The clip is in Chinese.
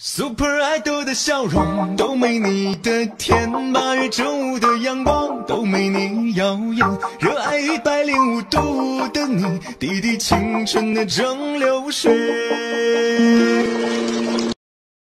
Super Idol 的笑容都没你的甜，八月正午的阳光都没你耀眼，热爱一百零五度的你，滴滴青春的蒸馏水。